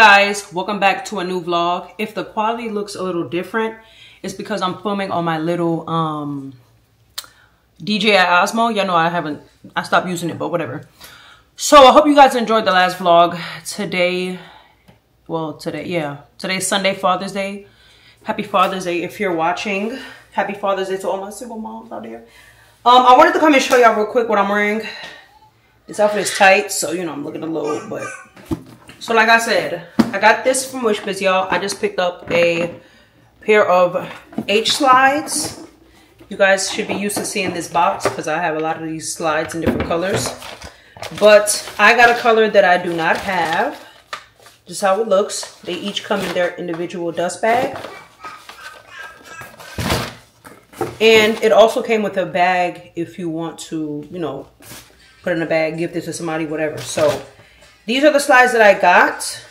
Guys, welcome back to a new vlog. If the quality looks a little different, it's because I'm filming on my little um, DJI Osmo. Y'all know I haven't, I stopped using it, but whatever. So I hope you guys enjoyed the last vlog. Today, well today, yeah. Today's Sunday, Father's Day. Happy Father's Day if you're watching. Happy Father's Day to all my single moms out there. Um, I wanted to come and show y'all real quick what I'm wearing. This outfit is tight, so you know I'm looking a little, but so like I said, I got this from Wishbiz, y'all. I just picked up a pair of H slides. You guys should be used to seeing this box because I have a lot of these slides in different colors. But I got a color that I do not have. Just how it looks. They each come in their individual dust bag. And it also came with a bag if you want to, you know, put in a bag, give this to somebody, whatever. So these are the slides that I got.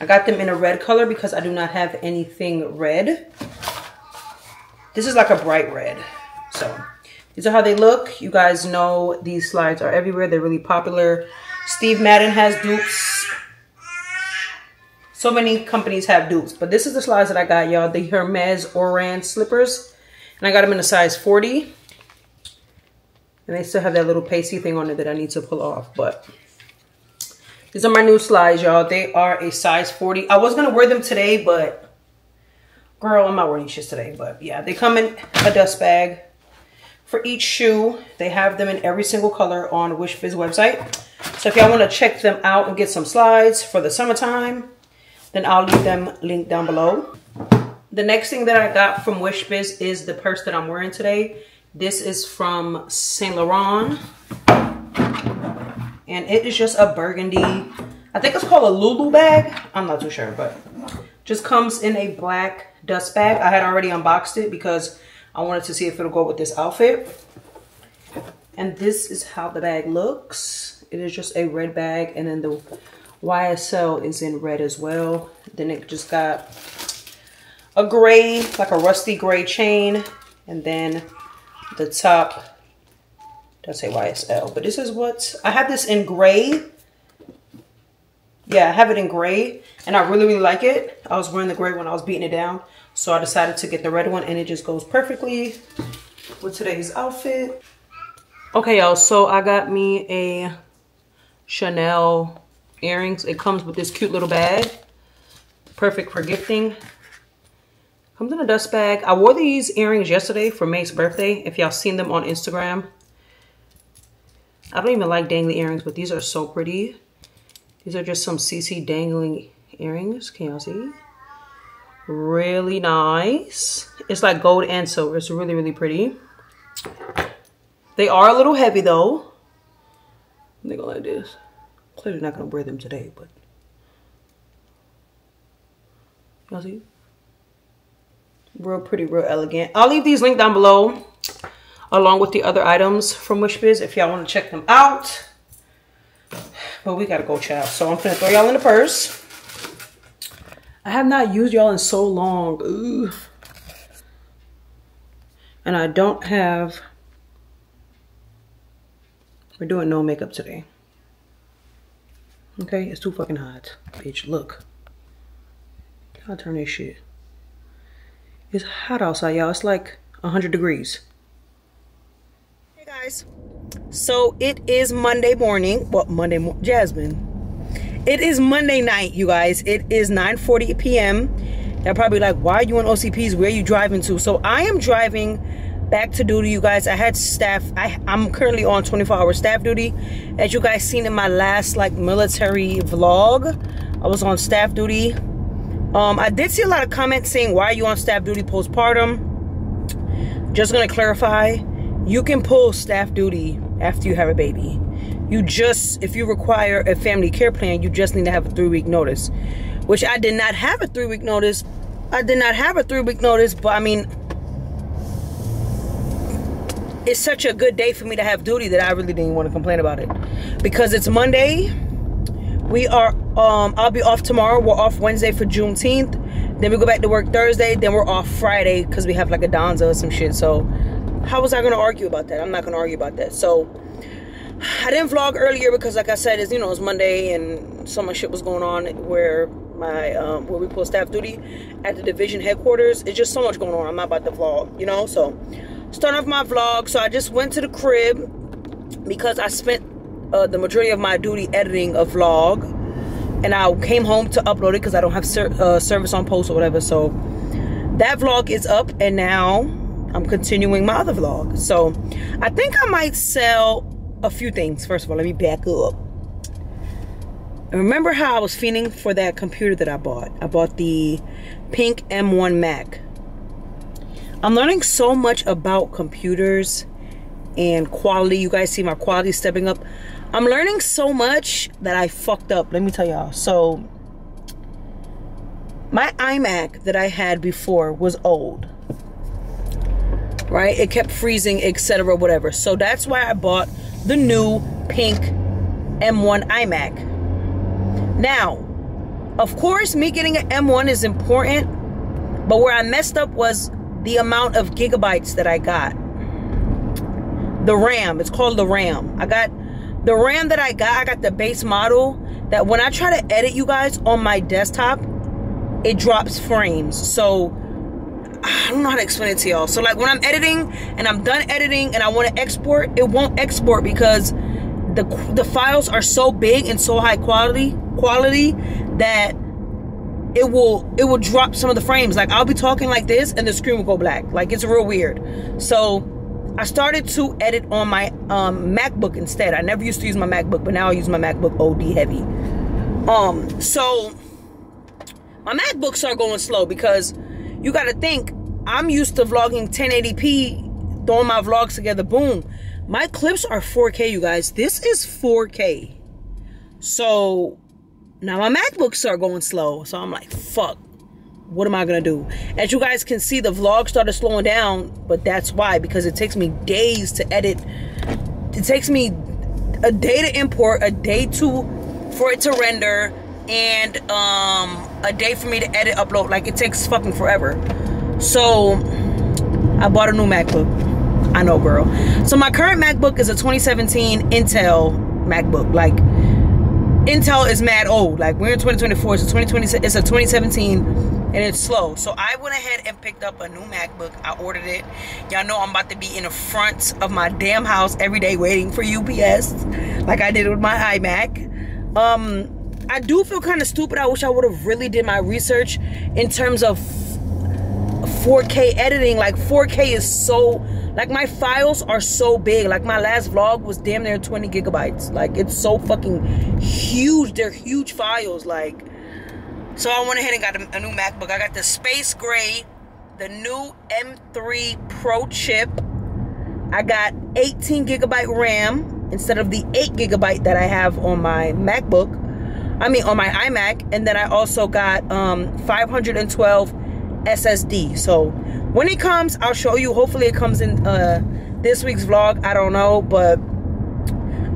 I got them in a red color because I do not have anything red. This is like a bright red. So these are how they look. You guys know these slides are everywhere. They're really popular. Steve Madden has dupes. So many companies have dupes. But this is the slides that I got, y'all. The Hermes Oran slippers. And I got them in a size 40. And they still have that little pasty thing on it that I need to pull off. But these are my new slides, y'all. They are a size 40. I was going to wear them today, but girl, I'm not wearing these today. But yeah, they come in a dust bag. For each shoe, they have them in every single color on Wishbiz website. So if y'all want to check them out and get some slides for the summertime, then I'll leave them linked down below. The next thing that I got from Wishbiz is the purse that I'm wearing today. This is from Saint Laurent and it is just a burgundy i think it's called a Loulou bag. I'm not too sure but just comes in a black dust bag. I had already unboxed it because i wanted to see if it'll go with this outfit. And this is how the bag looks. It is just a red bag and then the ysl is in red as well. Then it just got a gray like a rusty gray chain and then the top does say YSL, but this is what, I have this in gray. Yeah, I have it in gray and I really, really like it. I was wearing the gray when I was beating it down. So I decided to get the red one and it just goes perfectly with today's outfit. Okay, y'all, so I got me a Chanel earrings. It comes with this cute little bag. Perfect for gifting. Comes in a dust bag. I wore these earrings yesterday for May's birthday. If y'all seen them on Instagram, I don't even like dangly earrings, but these are so pretty. These are just some CC dangling earrings. Can y'all see? Really nice. It's like gold and silver. It's really, really pretty. They are a little heavy though. They go like this. Clearly not gonna wear them today, but y'all see? Real pretty, real elegant. I'll leave these linked down below along with the other items from Wishbiz if y'all want to check them out. But we gotta go, child. So I'm gonna throw y'all in the purse. I have not used y'all in so long. Ooh. And I don't have, we're doing no makeup today. Okay, it's too fucking hot. Bitch, look. I'll turn this shit. It's hot outside, y'all. It's like 100 degrees guys. So it is monday morning. Well monday mo jasmine. It is monday night you guys. It is 9 40 p.m they're probably like why are you on ocps where are you driving to? So i am driving back to duty you guys. I had staff i i'm currently on 24 hour staff duty. As you guys seen in my last like military vlog i was on staff duty. Um i did see a lot of comments saying why are you on staff duty postpartum? Just gonna clarify you can pull staff duty after you have a baby. You just, if you require a family care plan, you just need to have a three week notice, which I did not have a three week notice. I did not have a three week notice, but I mean, it's such a good day for me to have duty that I really didn't want to complain about it because it's Monday. We are, um, I'll be off tomorrow. We're off Wednesday for Juneteenth. Then we go back to work Thursday. Then we're off Friday because we have like a DONSA or some shit. So how was I going to argue about that? I'm not going to argue about that. So I didn't vlog earlier because, like I said, it's you know it's Monday and so much shit was going on where my um, where we pull staff duty at the division headquarters. It's just so much going on. I'm not about to vlog, you know. So start off my vlog. So I just went to the crib because I spent uh, the majority of my duty editing a vlog, and I came home to upload it because I don't have ser uh, service on post or whatever. So that vlog is up, and now I'm continuing my other vlog. So I think I might sell a few things. First of all, let me back up. Remember how I was fiending for that computer that I bought? I bought the pink M1 Mac. I'm learning so much about computers and quality. You guys see my quality stepping up. I'm learning so much that I fucked up. Let me tell y'all. So, my iMac that I had before was old. Right? It kept freezing, etc. whatever. So that's why I bought the new pink M1 iMac. Now, of course, me getting an M1 is important, but where I messed up was the amount of gigabytes that I got. The RAM, it's called the RAM. I got the RAM that I got, I got the base model that when I try to edit you guys on my desktop, it drops frames. So I don't know how to explain it to y'all. So like when I'm editing and I'm done editing and I want to export, it won't export because the the files are so big and so high quality quality that it will it will drop some of the frames. Like i'll be talking like this and the screen will go black. Like it's real weird. So i started to edit on my um, macbook instead. I never used to use my macbook but now i use my macbook od heavy. Um so my macbooks are going slow because you got to think i'm used to vlogging 1080p throwing my vlogs together boom my clips are 4K, you guys. This is 4K. So now my MacBooks are going slow. So I'm like, fuck. What am I gonna do? As you guys can see, the vlog started slowing down, but that's why because it takes me days to edit. It takes me a day to import, a day to for it to render, and um a day for me to edit, upload. Like it takes fucking forever. So I bought a new MacBook. I know, girl. So my current MacBook is a 2017 Intel MacBook. Like Intel is mad old. Like we're in 2024. It's a 2020. It's a 2017, and it's slow. So I went ahead and picked up a new MacBook. I ordered it. Y'all know I'm about to be in the front of my damn house every day waiting for UPS, like I did with my iMac. Um, I do feel kind of stupid. I wish I would have really did my research in terms of 4K editing. Like 4K is so like my files are so big. Like my last vlog was damn near 20 gigabytes. Like it's so fucking huge. They're huge files. Like, so I went ahead and got a, a new MacBook. I got the space gray, the new M3 Pro chip. I got 18 gigabyte RAM instead of the 8 gigabyte that I have on my MacBook. I mean on my iMac. And then I also got um, 512 SSD. So when it comes, I'll show you. Hopefully it comes in uh, this week's vlog. I don't know, but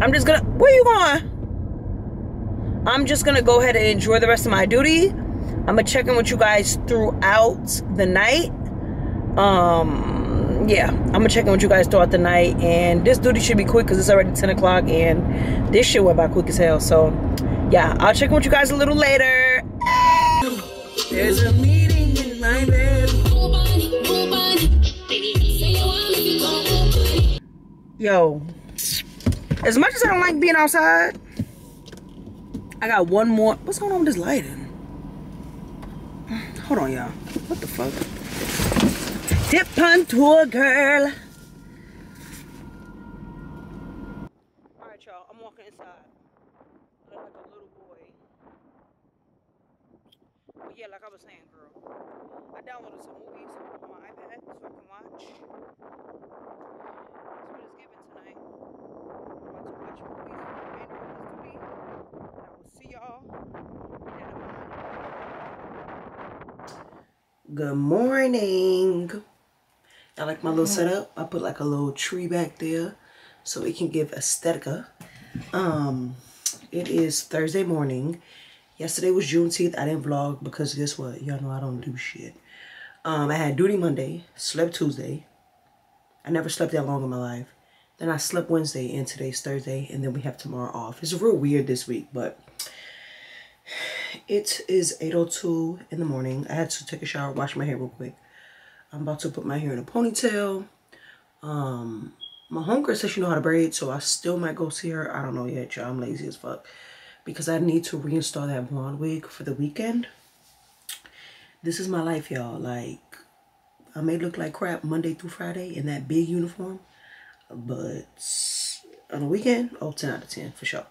I'm just gonna, where you going? I'm just gonna go ahead and enjoy the rest of my duty. I'm gonna check in with you guys throughout the night. Um, yeah, I'm gonna check in with you guys throughout the night. And this duty should be quick because it's already 10 o'clock and this shit went by quick as hell. So yeah, I'll check in with you guys a little later. There's a meeting Yo, as much as I don't like being outside, I got one more. What's going on with this lighting? Hold on, y'all. What the fuck? Dip on tour, girl. Alright, y'all. I'm walking inside. I look like a little boy. But yeah, like I was saying, girl. I downloaded some movies on my iPad so I can watch. That's what it's given tonight. I'm about to watch movies for the remainder of this week. And I will see y'all in the morning. Good morning. I like my little setup. I put like a little tree back there so it can give aesthetica. Um, it is Thursday morning. Yesterday was Juneteenth. I didn't vlog because guess what? Y'all know I don't do shit. Um, I had duty Monday, slept Tuesday. I never slept that long in my life. Then I slept Wednesday and today's Thursday and then we have tomorrow off. It's real weird this week, but it is 8.02 in the morning. I had to take a shower, wash my hair real quick. I'm about to put my hair in a ponytail. Um, my homegirl says she know how to braid, so I still might go see her. I don't know yet, y'all. I'm lazy as fuck. Because I need to reinstall that blonde wig for the weekend. This is my life, y'all. Like, I may look like crap Monday through Friday in that big uniform. But on the weekend, oh, 10 out of 10 for sure.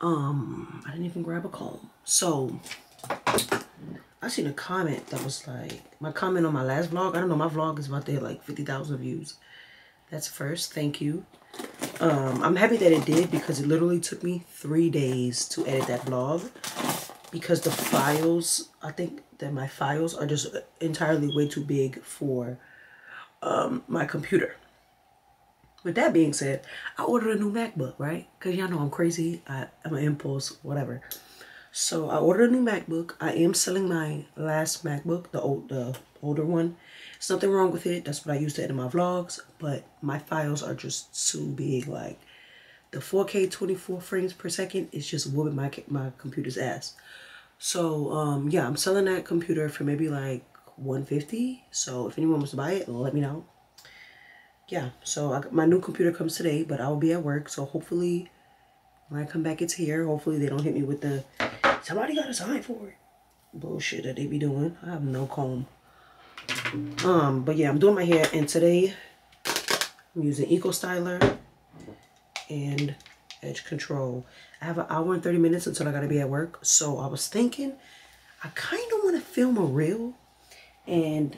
Um, I didn't even grab a comb. So, I seen a comment that was like, my comment on my last vlog. I don't know, my vlog is about to hit like 50,000 views. That's first. Thank you. Um, I'm happy that it did because it literally took me three days to edit that vlog. Because the files, I think that my files are just entirely way too big for um, my computer. With that being said, I ordered a new MacBook, right? Because y'all know I'm crazy. I, I'm an impulse, whatever. So I ordered a new MacBook. I am selling my last MacBook, the old, the older one. There's nothing wrong with it. That's what I use to edit my vlogs. But my files are just too big. Like the 4K 24 frames per second is just whooping my my computer's ass. So um, yeah, I'm selling that computer for maybe like 150. So if anyone wants to buy it, let me know. Yeah, so I, my new computer comes today, but I will be at work. So hopefully when I come back, it's here. Hopefully they don't hit me with the Somebody got a sign for it. Bullshit that they be doing. I have no comb. Um, but yeah, I'm doing my hair and today I'm using Eco Styler and Edge Control. I have an hour and 30 minutes until I gotta be at work. So I was thinking, I kind of want to film a reel. And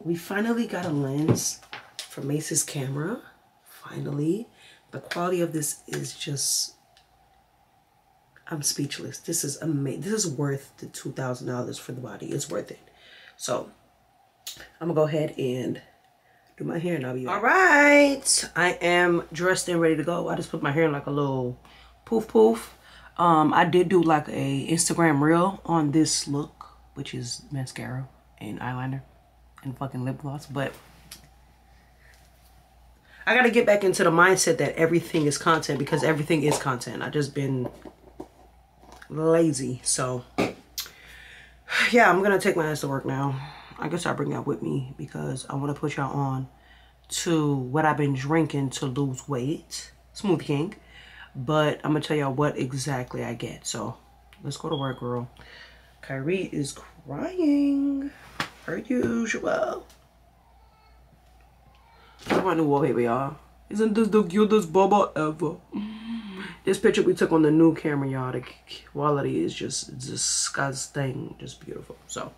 we finally got a lens for Mace's camera. Finally. The quality of this is just I'm speechless. This is amazing. This is worth the $2,000 for the body. It's worth it. So I'm gonna go ahead and do my hair and I'll be. All right. I am dressed and ready to go. I just put my hair in like a little poof poof. Um, I did do like a Instagram reel on this look, which is mascara and eyeliner and fucking lip gloss. But I got to get back into the mindset that everything is content because everything is content. I just been lazy. So, yeah, I'm to take my ass to work now. I guess I'll bring that with me because I want to put y'all on to what I've been drinking to lose weight. Smoothie King. But I'm going to tell y'all what exactly I get. So, let's go to work, girl. Kyrie is crying. Per usual. Look my new wallpaper, y'all. Isn't this the cutest bubble ever? This picture we took on the new camera, y'all. The quality is just disgusting. Just beautiful. So.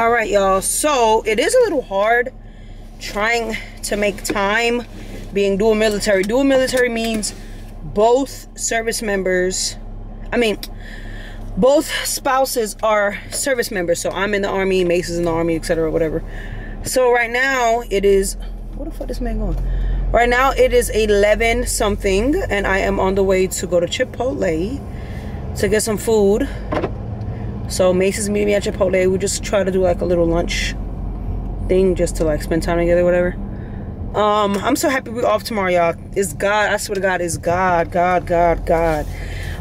All right, y'all. So, it is a little hard trying to make time being dual military. Dual military means both service members, I mean, both spouses are service members. So I'm in the army, Mace is in the army, etc. whatever. So right now it is, what the fuck is man going? Right now it is 11 something and I am on the way to go to Chipotle to get some food. So Mace's meeting me at Chipotle. We just try to do like a little lunch thing just to like spend time together, whatever. Um, I'm so happy we're off tomorrow, y'all. It's God. I swear to God, it's God, God, God, God.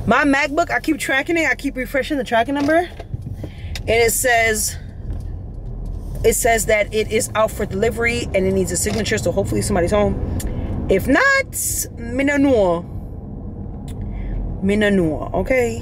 My MacBook, I keep tracking it. I keep refreshing the tracking number. And it says it says that it is out for delivery and it needs a signature so hopefully somebody's home if not minanua minanua okay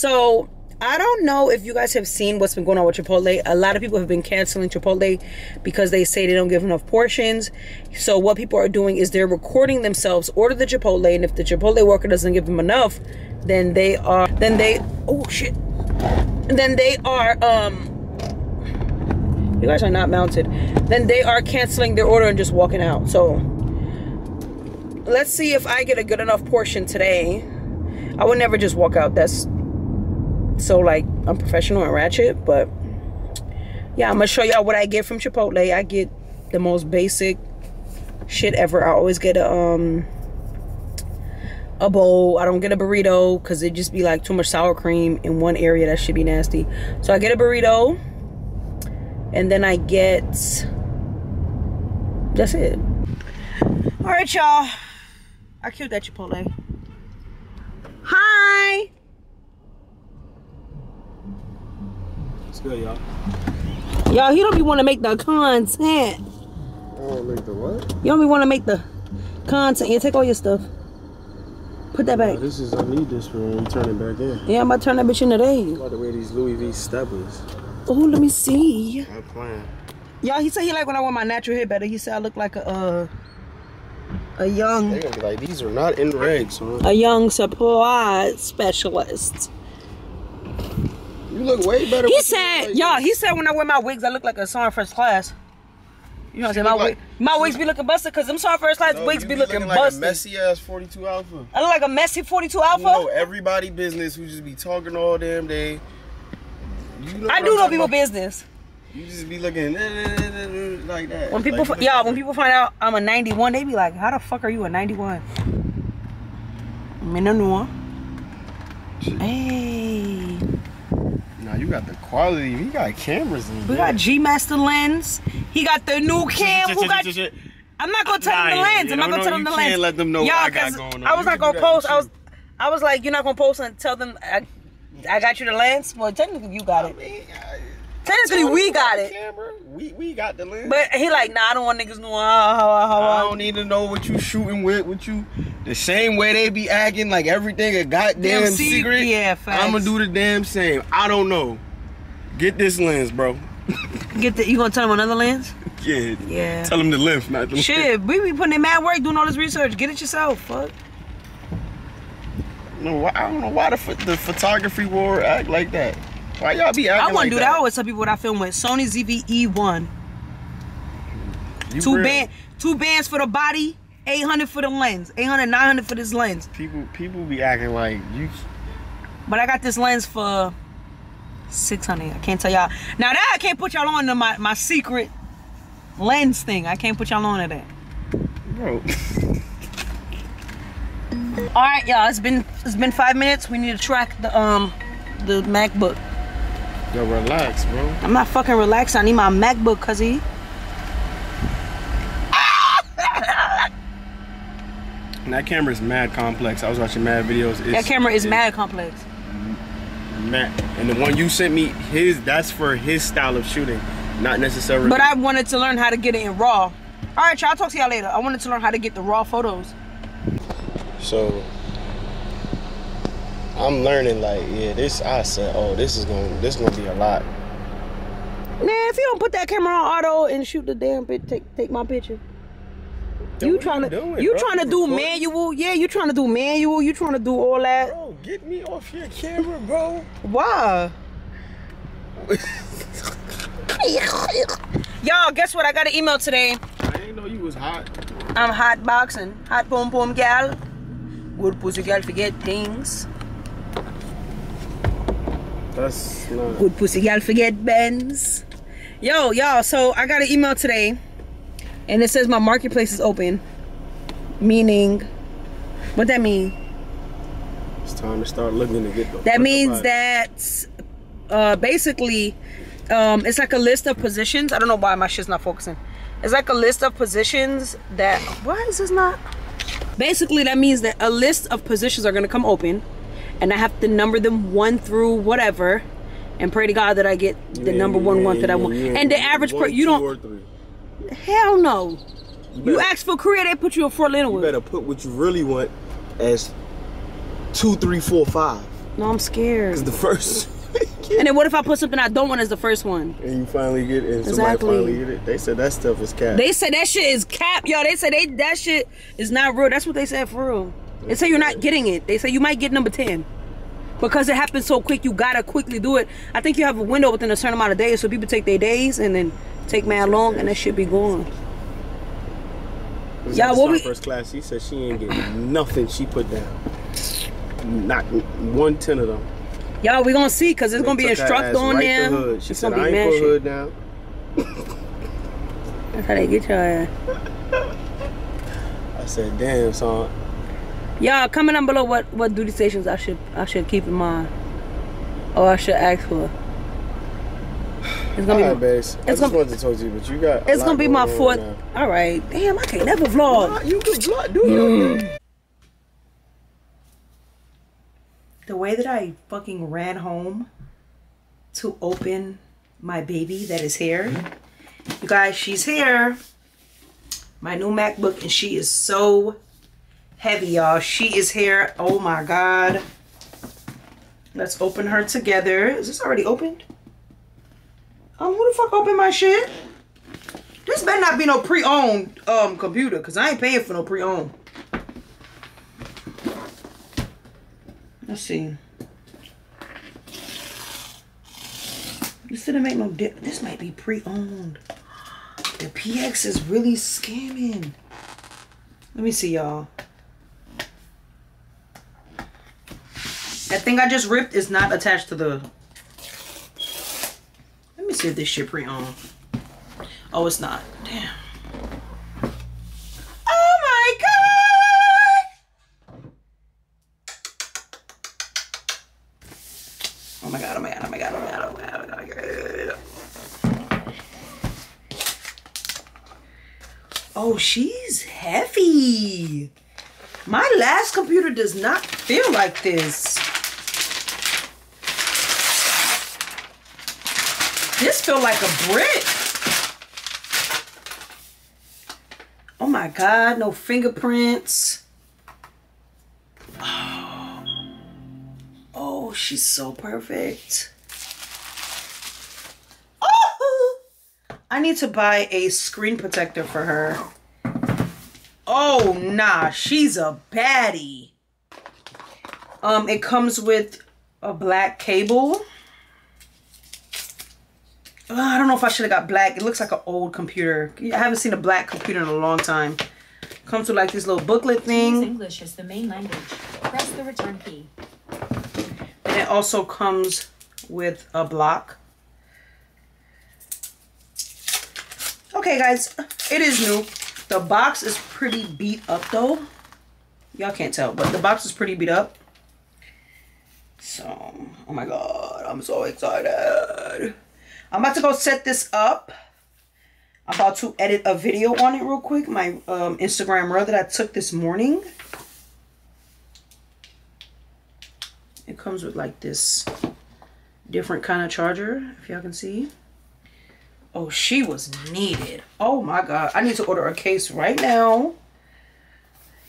so I don't know if you guys have seen what's been going on with Chipotle. A lot of people have been canceling Chipotle because they say they don't give enough portions. So what people are doing is they're recording themselves, order the Chipotle, and if the Chipotle worker doesn't give them enough, then they are, then they, oh shit, then they are, um, you guys are not mounted, then they are canceling their order and just walking out. So let's see if I get a good enough portion today. I would never just walk out. That's so like unprofessional and ratchet, but yeah, I'm gonna show y'all what I get from Chipotle. I get the most basic shit ever. I always get a um a bowl. I don't get a burrito because it just be like too much sour cream in one area. That should be nasty. So I get a burrito. And then I get That's it. All right, y'all. I killed that Chipotle. Hi. It's good, y'all. Y'all, he don't be want to make the content. Oh, make the what? You don't be want to make the content. Yeah, take all your stuff. Put that back. Oh, this is I need this for when we turn it back in. Yeah, I'm about to turn that bitch in today. By the way, these Louis V steppers. Oh, let me see. I'm playing. Y'all, he said he like when I wear my natural hair better. He said I look like a uh, a young They're gonna be like, these are not in regs, son. a young supply specialist. You look way better. He said, y'all, he said when I wear my wigs, I look like a song first class. You know what I'm saying? My, look wig, my wigs be looking busted because them song first class No, wigs you be looking, like busted. a messy ass 42 alpha. I look like a messy 42 You alpha. know everybody business who just be talking all damn day. You know I do know people about? business. You just be looking eh, eh, eh, like that. When people, like, y'all, when people find out I'm a 91, they be like, "How the fuck are you a 91?" Me no know. Hey, Nah, you got the quality. You got cameras in we got G Master lens. He got the new cam. Who got? I'm not gonna tell them the lens. I'm not gonna know- tell them you the can't let them know what Y'all, I got 'cause going on. I was You not gonna post. I was. I was like, you're not gonna post and tell them I, I got you the lens. Well, technically you got it. Technically we got it. Camera. We we got the lens. But he like, nah, I don't want niggas know ah, how how how. I don't need to know what you shooting with. What you the same way they be acting like everything a goddamn Damn se- secret. yeah, facts. I'm gonna do the damn same. I don't know. Get this lens, bro. Get the. You gonna tell them another lens? Yeah. Yeah. Tell them the length, not the. Shit, we be putting in mad work doing all this research. Get it yourself. Fuck. No, I don't know why the the photography war act like that. Why y'all be acting I want like to do that. I always tell people what I film with. Sony ZV-E1. Two real. band, two bands for the body, 800 for the lens. 800, 900 for this lens. People people be acting like you. But I got this lens for 600. I can't tell y'all. Now that I can't put y'all on to my, my secret lens thing. I can't put y'all on to that. Bro, All right, y'all. It's been it's been five minutes. We need to track the um the MacBook. yo, relax, bro. I'm not fucking relaxed. I need my MacBook, cause he. And that camera is mad complex. I was watching mad videos. It's, That camera is mad complex. mad. And the one you sent me, his that's for his style of shooting, not necessarily. But I wanted to learn how to get it in RAW. All right, y'all. I'll talk to y'all later. I wanted to learn how to get the RAW photos. So I'm learning like, yeah, this I said, oh, this is gonna this gonna be a lot. Man, if you don't put that camera on auto and shoot the damn pic, take take my picture. You trying to doing, you bro? trying to do manual? Yeah, you trying to do manual. You trying to do all that? Bro, get me off your camera, bro. Why? Y'all, guess what? I got an email today. I didn't know you was hot. I'm hot boxing, hot pom pom gal. Good pussy gal forget things. That's not. Good pussy gal forget Benz. Yo, y'all, so I got an email today and it says my marketplace is open. Meaning what that mean? It's time to start looking to get the. That means that uh basically um it's like a list of positions. I don't know why my shit's not focusing. It's like a list of positions that why is this not basically that means that a list of positions are gonna come open and I have to number them one through whatever and pray to God that I get the ain't- number one ain't- one that I want. And the average per you don't. Hell no. You better- ask for career, they put you in Fort You better put what you really want as two, three, four, five. No, I'm scared. Cause the first. And then what if I put something I don't want as the first one? and you finally get it, and Exactly. somebody finally get it. They said that stuff is cat. They said that shit is cap, yo. They said they that shit is not real. That's what they said for real. They say you're not getting it. They say you might get number ten. Because it happens so quick, you gotta quickly do it. I think you have a window within a certain amount of days, so people take their days and then take mad long, and that shit be gone. Was Yeah, at the what we- first class, she said she ain't getting nothing she put down. Not one ten of them. Y'all, we gonna see, cause it's gonna be instructor on right hood. She It's said gonna I be ain't mad put hood down. That's how they get your ass. I said, damn, son. Y'all, comment down below what what duty stations I should I should keep in mind, or I should ask for. It's gonna All be. right, babes. I it's just gonna- wanted to talk to you, but you got. a It's lot gonna be my going on fourth. now. All right. Damn, I can't never vlog. You can vlog, do your thing. Mm. The way that I fucking ran home to open my baby that is here. You guys, she's here. My new MacBook, and she is so heavy, y'all. She is here. Oh my god. Let's open her together. Is this already opened? Um, who the fuck opened my shit? This better not be no pre-owned um computer, cause I ain't paying for no pre-owned. Let's see. This didn't make no dip. This might be pre-owned. The PX is really scamming. Let me see, y'all. That thing I just ripped is not attached to the. Me see if this shit pre-owned. Oh, it's not. Damn. Oh my god! Oh my god, oh my god, oh my god, oh my god, oh my god, oh my god. Oh, she's heavy. My last computer does not feel like this. This feel like a brick. Oh my god, no fingerprints. Oh, she's so perfect. Oh! I need to buy a screen protector for her. Oh, nah, she's a baddie. Um, it comes with a black cable. I don't know if I should have got black. It looks like an old computer. I haven't seen a black computer in a long time. Comes with like this little booklet thing. English as the main language. Press the return key. And it also comes with a block. Okay, guys, it is new. The box is pretty beat up, though. Y'all can't tell, but the box is pretty beat up. So, oh my god, I'm so excited. I'm about to go set this up. I'm about to edit a video on it real quick. My um, Instagram reel that I took this morning. It comes with like this different kind of charger, if y'all can see. Oh, she was needed. Oh my God. I need to order a case right now.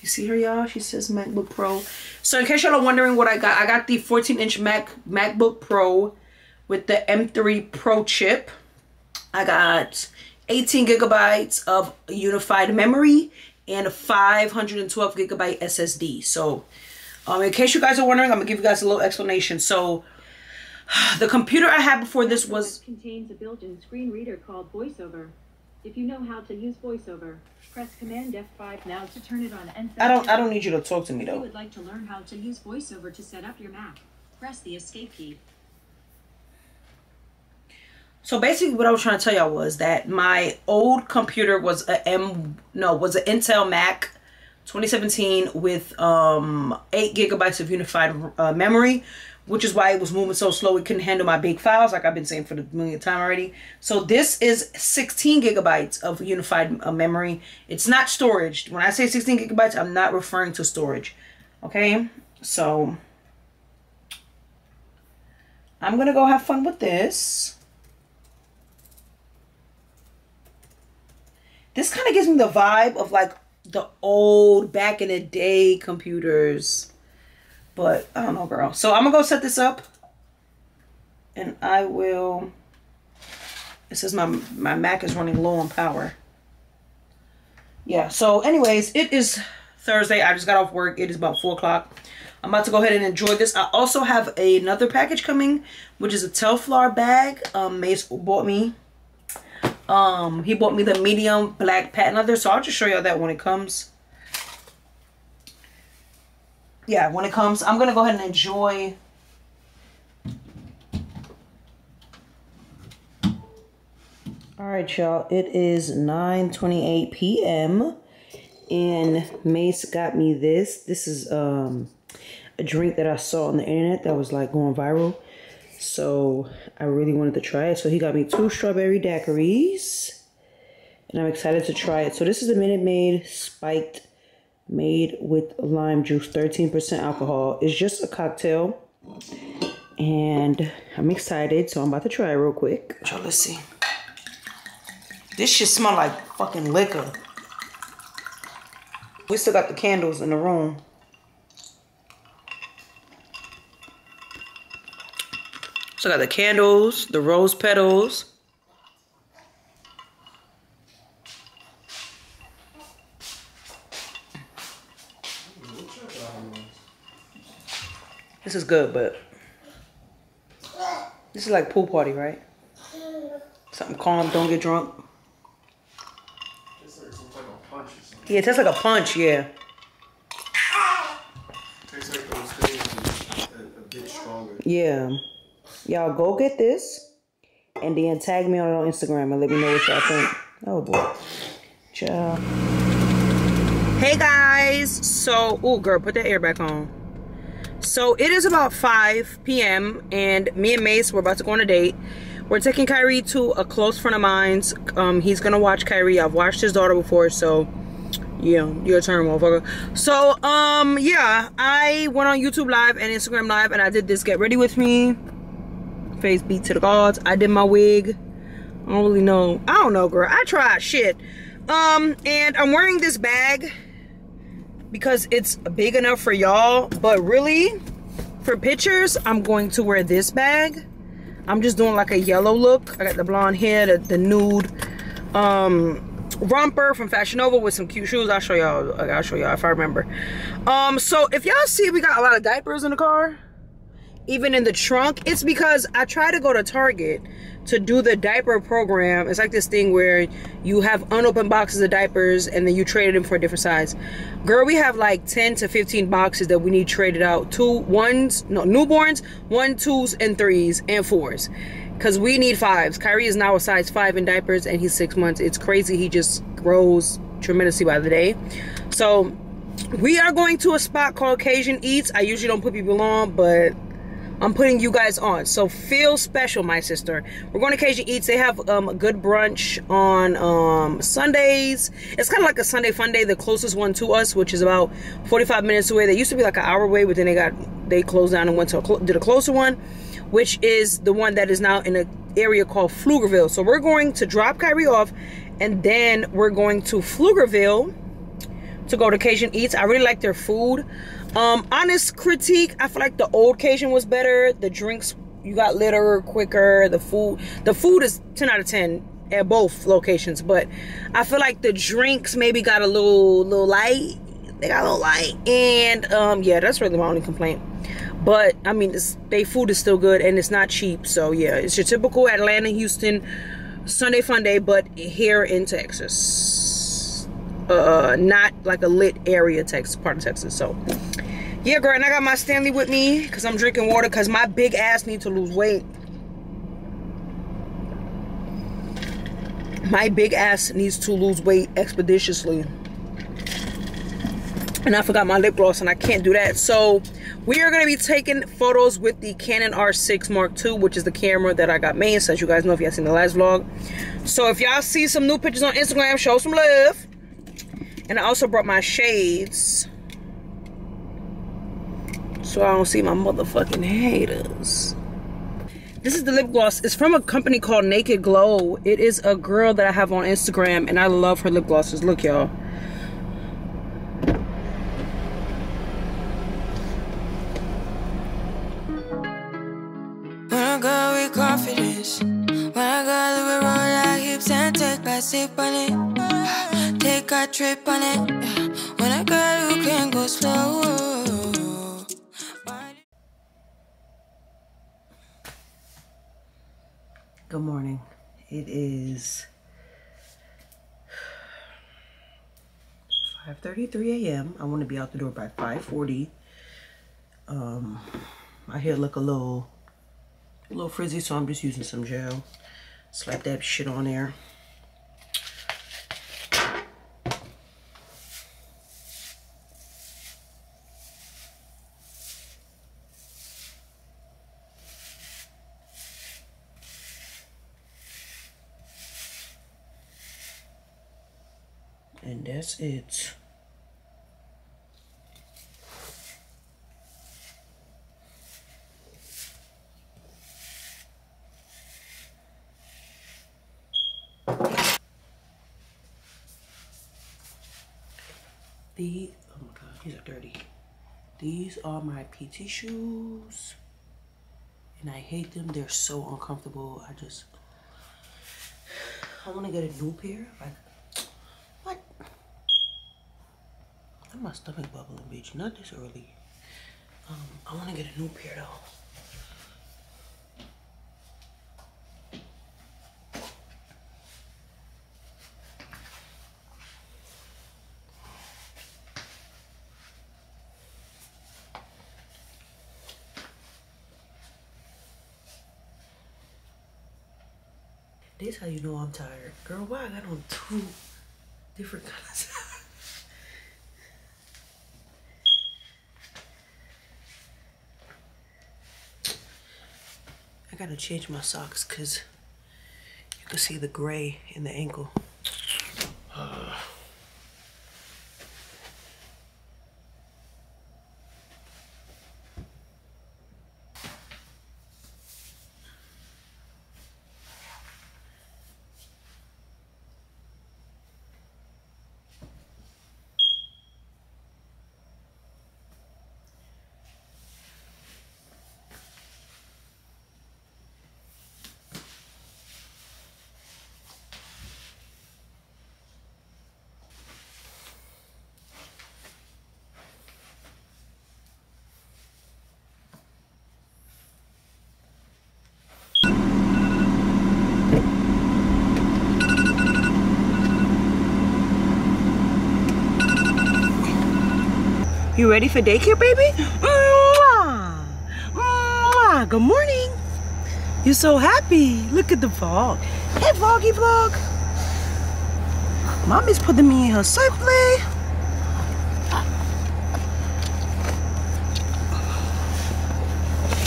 You see her, y'all? She says MacBook Pro. So in case y'all are wondering what I got, I got the 14 inch Mac MacBook Pro with the M3 Pro chip. I got 18 gigabytes of unified memory and a 512 gigabyte SSD. So um, in case you guys are wondering, I'm gonna give you guys a little explanation. So the computer I had before this was contains a built-in screen reader called VoiceOver. If you know how to use VoiceOver, press Command F5 now to turn it on and I don't I don't need you to talk to me If you would like to learn how to use VoiceOver to set up your Mac, press the Escape key. So basically what I was trying to tell y'all was that my old computer was a M no, was an Intel Mac 2017 with um 8 gigabytes of unified uh, memory, which is why it was moving so slow. It couldn't handle my big files like I've been saying for the millionth time already. So this is 16 gigabytes of unified uh, memory. It's not storage. When I say 16 gigabytes, I'm not referring to storage. Okay? So I'm going to go have fun with this. This kind of gives me the vibe of like the old back in the day computers. But I don't know, girl. So I'm gonna go set this up. And I will it says my my Mac is running low on power. Yeah, so anyways, it is Thursday. I just got off work. It is about four o'clock. I'm about to go ahead and enjoy this. I also have another package coming, which is a Telfar bag. Um, Mace bought me. Um, he bought me the medium black patent leather, so I'll just show you all that when it comes. Yeah, when it comes, I'm gonna go ahead and enjoy. All right, y'all. It is 9:28 p.m. and Mace got me this. This is um a drink that I saw on the internet that was like going viral. So I really wanted to try it. So he got me two strawberry daiquiris. And I'm excited to try it. So this is a Minute Maid spiked made with lime juice, 13% alcohol. It's just a cocktail. And I'm excited. So I'm about to try it real quick. So let's see. This shit smell like fucking liquor. We still got the candles in the room. So I got the candles, the rose petals. This is good, but this is like pool party, right? Something calm, don't get drunk. Yeah, it tastes like a punch, yeah. Tastes like those things a, a bit stronger. Yeah. Y'all go get this and then tag me on it on Instagram and let me know what y'all think. Oh boy. Ciao. Hey guys. So, oh girl, put that air back on. So it is about 5 p.m. and me and Mace, we're about to go on a date. We're taking Kyrie to a close friend of mine's. Um, he's gonna watch Kyrie. I've watched his daughter before, so yeah, your turn, motherfucker. So, um, yeah, I went on YouTube Live and Instagram Live and I did this get ready with me. Face beat to the gods. I did my wig. I don't really know. I don't know, girl. I tried shit. Um, and I'm wearing this bag because it's big enough for y'all. But really, for pictures, I'm going to wear this bag. I'm just doing like a yellow look. I got the blonde hair, the, the nude um romper from Fashion Nova with some cute shoes. I'll show y'all. I'll show y'all if I remember. Um, so if y'all see we got a lot of diapers in the car, even in the trunk, it's because I try to go to Target to do the diaper program. It's like this thing where you have unopened boxes of diapers and then you trade them for a different size. Girl, we have like 10 to 15 boxes that we need traded out. Two ones, no, newborns, one, twos, and threes, and fours. Because we need fives. Kyrie is now a size five in diapers and he's six months. It's crazy. He just grows tremendously by the day. So we are going to a spot called Cajun Eats. I usually don't put people on, but I'm putting you guys on. So feel special, my sister. We're going to Cajun Eats. They have um, a good brunch on um, Sundays. It's kind of like a Sunday fun day, the closest one to us, which is about 45 minutes away. They used to be like an hour away, but then they got they closed down and went to a did a closer one, which is the one that is now in an area called Pflugerville. So we're going to drop Kyrie off, and then we're going to Pflugerville to go to Cajun Eats. I really like their food. Um, honest critique, I feel like the old Cajun was better. The drinks, you got litter quicker. The food, the food is 10 out of 10 at both locations. But I feel like the drinks maybe got a little, little light. They got a little light. And um, yeah, that's really my only complaint. But I mean, this, they food is still good and it's not cheap. So yeah, it's your typical Atlanta, Houston Sunday fun day, but here in Texas. Uh, not like a lit area, Texas, part of Texas. So yeah, girl, and I got my Stanley with me because I'm drinking water because my big ass need to lose weight. My big ass needs to lose weight expeditiously. And I forgot my lip gloss and I can't do that. So we are going to be taking photos with the Canon R6 Mark II, which is the camera that I got made, so you guys know if you all seen the last vlog. So if y'all see some new pictures on Instagram, show some love. And I also brought my shades. So I don't see my motherfucking haters. This is the lip gloss. It's from a company called Naked Glow. It is a girl that I have on Instagram and I love her lip glosses. Look y'all. Go with confidence, when I go like hips and take a sip on it, take a trip on it. When I go, go slow. Good morning. It is 5.33 a.m. I want to be out the door by 5.40. Um, my hair look a little, a little frizzy, so I'm just using some gel. Slap that shit on there. and that's it These are my PT shoes. And I hate them. They're so uncomfortable. I just I want to get a new pair. What? Why my stomach bubbling, bitch? Not this early. Um, I want to get a new pair though. How you know I'm tired. Girl, why I got on two different colors? I gotta change my socks because you can see the gray in the ankle. Uh, You ready for daycare, baby? Mwah! Mwah! Good morning. You're so happy. Look at the vlog. Hey, vloggy vlog. Mommy's putting me in her safe play.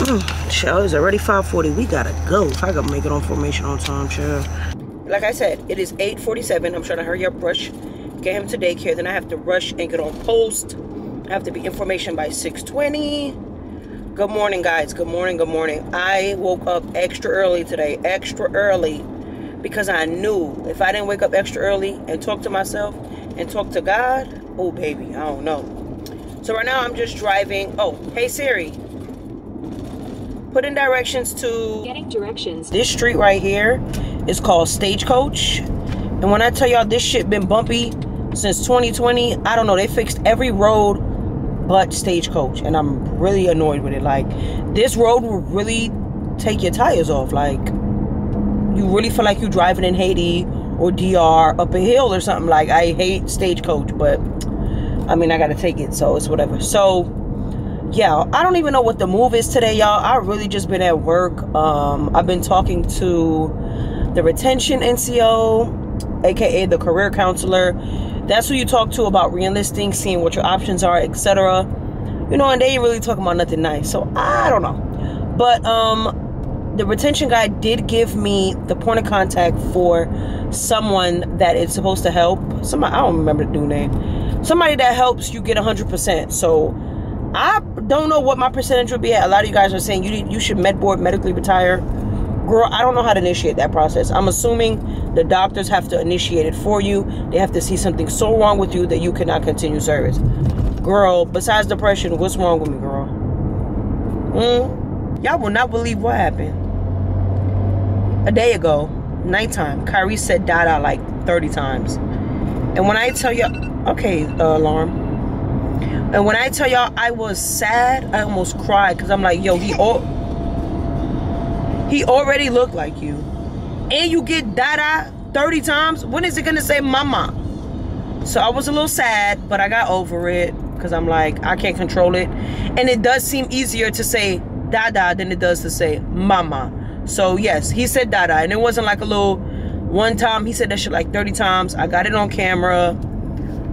Mm, child, it's already 5.40. We gotta go. If I gotta make it on formation on time, child. Like I said, it is 8.47. I'm trying to hurry up, rush, get him to daycare. Then I have to rush and get on post. I have to be information by 6.20. Good morning, guys. Good morning, good morning. I woke up extra early today. Extra early. Because I knew if I didn't wake up extra early and talk to myself and talk to God, oh, baby, I don't know. So right now I'm just driving. Oh, hey, Siri. Put in directions to Getting directions. this street right here is called Stagecoach. And when I tell y'all this shit been bumpy since 2020, I don't know. They fixed every road but Stagecoach. And I'm really annoyed with it. Like, this road will really take your tires off. Like, you really feel like you're driving in Haiti or DR up a hill or something. Like, I hate Stagecoach, but I mean, I gotta take it, so it's whatever. So, yeah, I don't even know what the move is today, y'all. I really just been at work. Um, I've been talking to the retention NCO, aka the career counselor. That's who you talk to about reenlisting, seeing what your options are, etc. You know, and they ain't really talking about nothing nice. So I don't know. But um the retention guy did give me the point of contact for someone that is supposed to help. Somebody I don't remember the dude name. Somebody that helps you get 100%. So I don't know what my percentage would be at. A lot of you guys are saying you you should med board medically retire. Girl, I don't know how to initiate that process. I'm assuming the doctors have to initiate it for you. They have to see something so wrong with you that you cannot continue service. Girl, besides depression, what's wrong with me, girl? Hmm? Y'all will not believe what happened. A day ago, nighttime, Kyrie said Dada like 30 times. And when I tell you, okay, uh, alarm. And when I tell y'all I was sad, I almost cried because I'm like, yo, he all he already looked like you. And you get Dada 30 times. When is it gonna say mama? So I was a little sad, but I got over it because I'm like, I can't control it. And it does seem easier to say Dada than it does to say mama. So yes, he said Dada. And it wasn't like a little one time. He said that shit like 30 times. I got it on camera.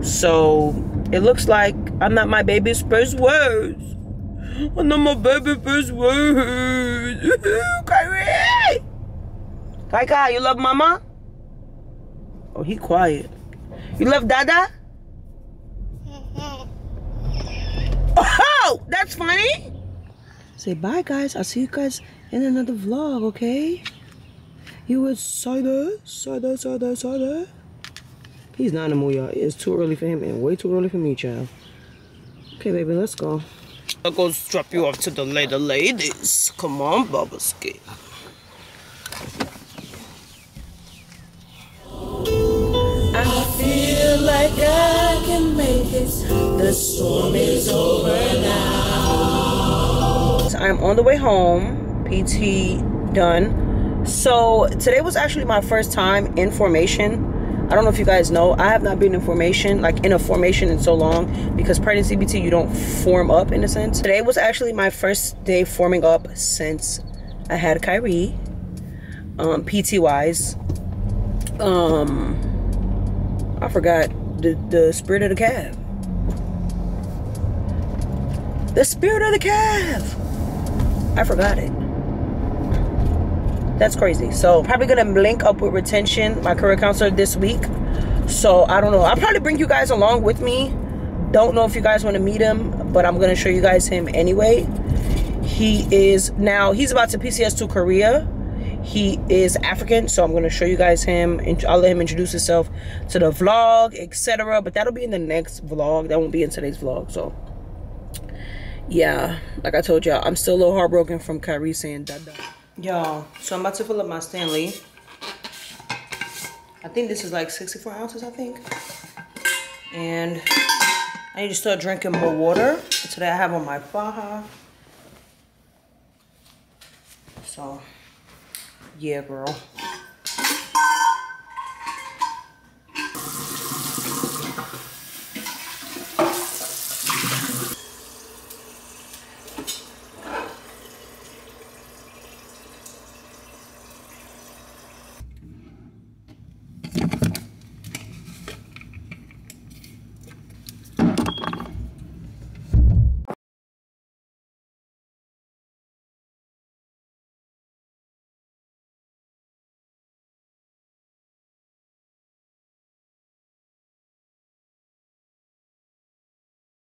So it looks like I'm not my baby's first words. And then my baby first word. Kyrie! Kai you love mama? Oh, he quiet. You love dada? oh, that's funny. Say bye, guys. I'll see you guys in another vlog, okay? You excited? Excited, excited, excited. He's not in the mood, y'all. It's too early for him and way too early for me, child. Okay, baby, let's go. I'll go drop you off to the later ladies. Come on, Bubba Skate. I feel like I can make it. The storm is over now. So I'm on the way home. PT done. So today was actually my first time in formation. I don't know if you guys know, I have not been in formation, like in a formation in so long because pregnancy PT, you don't form up in a sense. Today was actually my first day forming up since I had Kyrie, um, PT wise. Um, I forgot the, the spirit of the calf. The spirit of the calf. I forgot it. That's crazy. So probably gonna link up with retention, my career counselor this week. So I don't know. I'll probably bring you guys along with me. Don't know if you guys want to meet him, but I'm gonna show you guys him anyway. He is now he's about to PCS to Korea. He is African, so I'm gonna show you guys him and I'll let him introduce himself to the vlog, etc. But that'll be in the next vlog. That won't be in today's vlog. So yeah, like I told y'all, I'm still a little heartbroken from Kyrie saying dada. Y'all, so I'm about to fill up my Stanley. I think this is like 64 ounces, I think. And I need to start drinking more water. Today I have on my faja. So, yeah, girl.